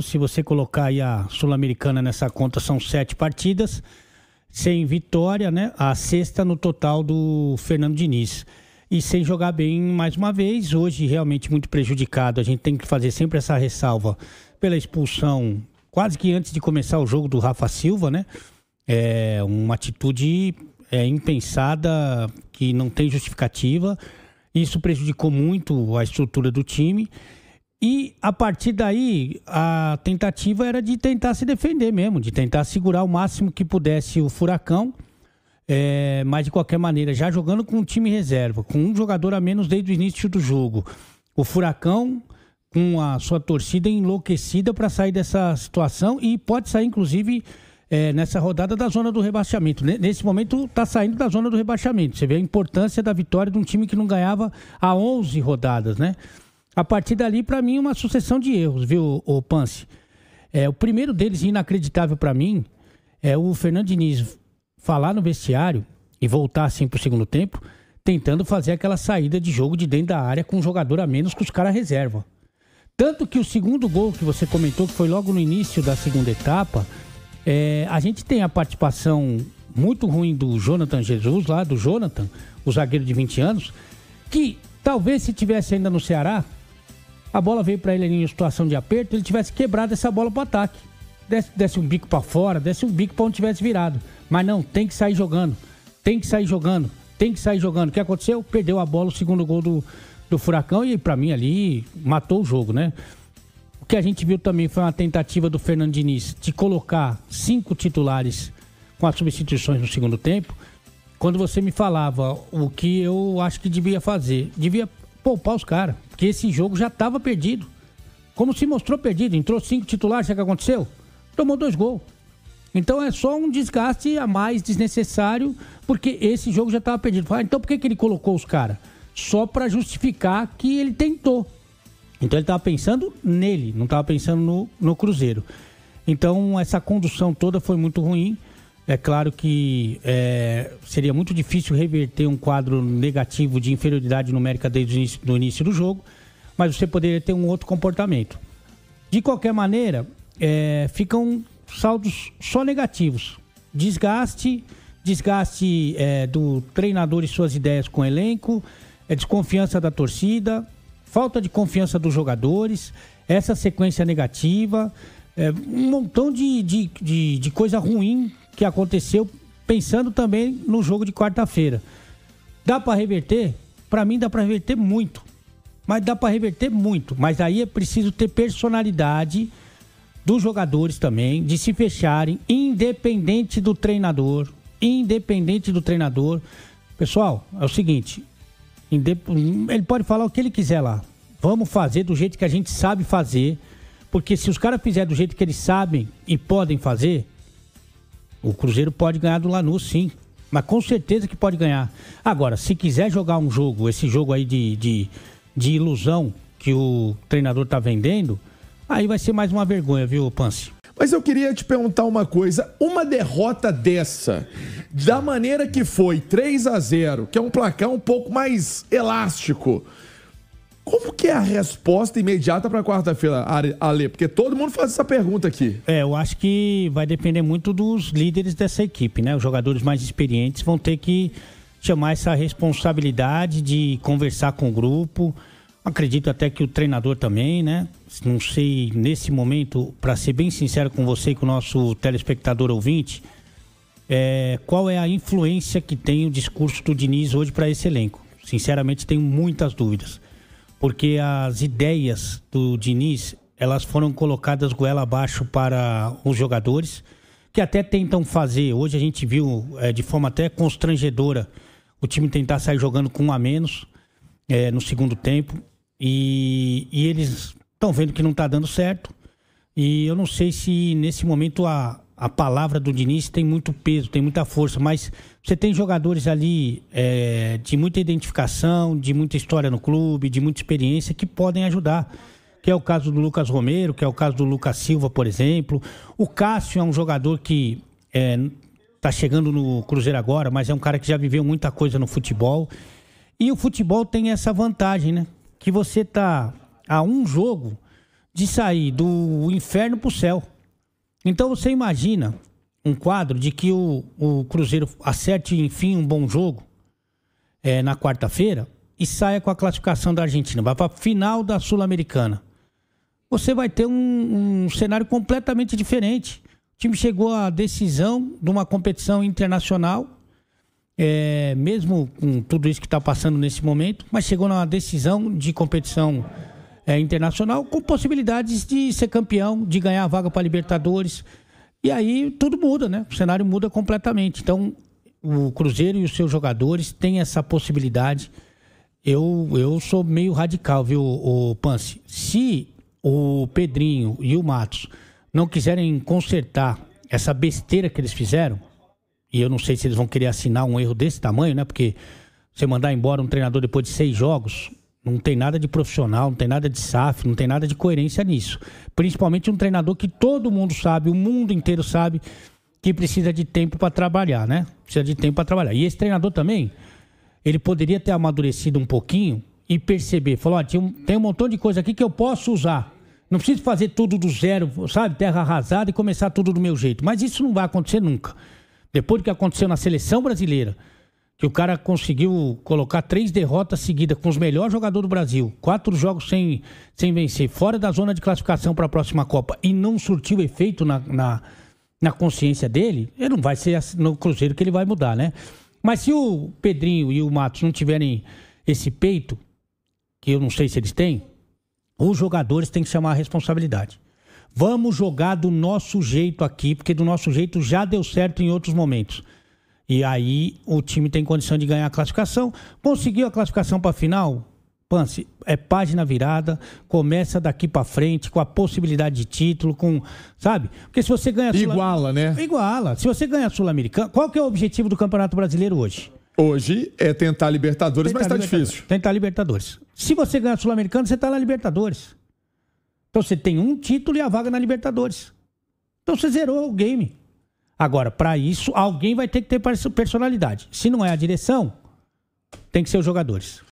Se você colocar aí a Sul-Americana nessa conta, são sete partidas, sem vitória, né? A sexta no total do Fernando Diniz. E sem jogar bem mais uma vez, hoje realmente muito prejudicado. A gente tem que fazer sempre essa ressalva pela expulsão, quase que antes de começar o jogo do Rafa Silva, né? É uma atitude é, impensada, que não tem justificativa. Isso prejudicou muito a estrutura do time. E a partir daí, a tentativa era de tentar se defender mesmo, de tentar segurar o máximo que pudesse o Furacão. É, mas de qualquer maneira, já jogando com um time reserva, com um jogador a menos desde o início do jogo. O Furacão, com a sua torcida enlouquecida para sair dessa situação e pode sair, inclusive, é, nessa rodada da zona do rebaixamento. Nesse momento, está saindo da zona do rebaixamento. Você vê a importância da vitória de um time que não ganhava há 11 rodadas, né? A partir dali, para mim, uma sucessão de erros, viu, o Pance? É, o primeiro deles, inacreditável para mim, é o Fernando Diniz falar no vestiário e voltar assim pro segundo tempo, tentando fazer aquela saída de jogo de dentro da área com um jogador a menos que os caras reserva. Tanto que o segundo gol que você comentou, que foi logo no início da segunda etapa, é, a gente tem a participação muito ruim do Jonathan Jesus, lá do Jonathan, o zagueiro de 20 anos, que talvez se tivesse ainda no Ceará, a bola veio para ele ali em situação de aperto, ele tivesse quebrado essa bola para ataque. Desse, desse, um bico para fora, desse um bico para onde tivesse virado. Mas não, tem que sair jogando. Tem que sair jogando. Tem que sair jogando. O que aconteceu? Perdeu a bola, o segundo gol do, do Furacão e para mim ali matou o jogo, né? O que a gente viu também foi uma tentativa do Fernando Diniz de colocar cinco titulares com as substituições no segundo tempo. Quando você me falava o que eu acho que devia fazer, devia poupar os caras, porque esse jogo já estava perdido. Como se mostrou perdido, entrou cinco titulares, sabe o que aconteceu? Tomou dois gols. Então é só um desgaste a mais desnecessário, porque esse jogo já estava perdido. Ah, então por que, que ele colocou os caras? Só para justificar que ele tentou. Então ele estava pensando nele, não estava pensando no, no Cruzeiro. Então essa condução toda foi muito ruim. É claro que é, seria muito difícil reverter um quadro negativo de inferioridade numérica desde o início, do início do jogo, mas você poderia ter um outro comportamento. De qualquer maneira, é, ficam saldos só negativos. Desgaste, desgaste é, do treinador e suas ideias com o elenco, é, desconfiança da torcida, falta de confiança dos jogadores, essa sequência negativa, é, um montão de, de, de, de coisa ruim que aconteceu pensando também no jogo de quarta-feira. Dá para reverter? Para mim dá para reverter muito. Mas dá para reverter muito, mas aí é preciso ter personalidade dos jogadores também, de se fecharem, independente do treinador, independente do treinador. Pessoal, é o seguinte, ele pode falar o que ele quiser lá. Vamos fazer do jeito que a gente sabe fazer, porque se os caras fizerem do jeito que eles sabem e podem fazer, o Cruzeiro pode ganhar do Lanús, sim. Mas com certeza que pode ganhar. Agora, se quiser jogar um jogo, esse jogo aí de, de, de ilusão que o treinador tá vendendo, aí vai ser mais uma vergonha, viu, Pance? Mas eu queria te perguntar uma coisa. Uma derrota dessa, da maneira que foi, 3 a 0 que é um placar um pouco mais elástico. Como que é a resposta imediata para quarta-feira, Ale? Porque todo mundo faz essa pergunta aqui. É, eu acho que vai depender muito dos líderes dessa equipe, né? Os jogadores mais experientes vão ter que chamar essa responsabilidade de conversar com o grupo. Acredito até que o treinador também, né? Não sei, nesse momento, para ser bem sincero com você e com o nosso telespectador ouvinte, é, qual é a influência que tem o discurso do Diniz hoje para esse elenco? Sinceramente, tenho muitas dúvidas porque as ideias do Diniz elas foram colocadas goela abaixo para os jogadores que até tentam fazer. Hoje a gente viu é, de forma até constrangedora o time tentar sair jogando com um a menos é, no segundo tempo e, e eles estão vendo que não está dando certo. E eu não sei se nesse momento a, a palavra do Diniz tem muito peso, tem muita força, mas você tem jogadores ali é, de muita identificação, de muita história no clube, de muita experiência que podem ajudar. Que é o caso do Lucas Romero, que é o caso do Lucas Silva, por exemplo. O Cássio é um jogador que está é, chegando no Cruzeiro agora, mas é um cara que já viveu muita coisa no futebol. E o futebol tem essa vantagem, né? Que você tá a um jogo de sair do inferno para o céu. Então você imagina um quadro de que o, o Cruzeiro acerte, enfim, um bom jogo é, na quarta-feira e saia com a classificação da Argentina, vai para a final da Sul-Americana. Você vai ter um, um cenário completamente diferente. O time chegou à decisão de uma competição internacional, é, mesmo com tudo isso que está passando nesse momento, mas chegou numa decisão de competição é, internacional com possibilidades de ser campeão, de ganhar a vaga para Libertadores. E aí tudo muda, né? O cenário muda completamente. Então, o Cruzeiro e os seus jogadores têm essa possibilidade. Eu, eu sou meio radical, viu, o Pance? Se o Pedrinho e o Matos não quiserem consertar essa besteira que eles fizeram, e eu não sei se eles vão querer assinar um erro desse tamanho, né? Porque você mandar embora um treinador depois de seis jogos, não tem nada de profissional, não tem nada de SAF, não tem nada de coerência nisso. Principalmente um treinador que todo mundo sabe, o mundo inteiro sabe que precisa de tempo para trabalhar, né? Precisa de tempo para trabalhar. E esse treinador também, ele poderia ter amadurecido um pouquinho e perceber, falou, ó, tem um montão de coisa aqui que eu posso usar. Não preciso fazer tudo do zero, sabe, terra arrasada e começar tudo do meu jeito. Mas isso não vai acontecer nunca. Depois do que aconteceu na seleção brasileira, que o cara conseguiu colocar três derrotas seguidas com os melhores jogadores do Brasil, quatro jogos sem, sem vencer, fora da zona de classificação para a próxima Copa e não surtiu efeito na, na, na, consciência dele, ele não vai ser no Cruzeiro que ele vai mudar, né? Mas se o Pedrinho e o Matos não tiverem esse peito, que eu não sei se eles têm, os jogadores têm que chamar a responsabilidade. Vamos jogar do nosso jeito aqui, porque do nosso jeito já deu certo em outros momentos. E aí o time tem condição de ganhar a classificação. Conseguiu a classificação para a final? Pance, é página virada, começa daqui para frente com a possibilidade de título, com, sabe? Porque se você ganha iguala, né? Iguala. Se você ganha a Sul-Americana, qual que é o objetivo do Campeonato Brasileiro hoje? Hoje é tentar Libertadores, tentar mas está difícil. Tentar Libertadores. Se você ganha a Sul-Americana, você está na Libertadores. Então você tem um título e a vaga na Libertadores. Então você zerou o game. Agora, para isso, alguém vai ter que ter personalidade. Se não é a direção, tem que ser os jogadores.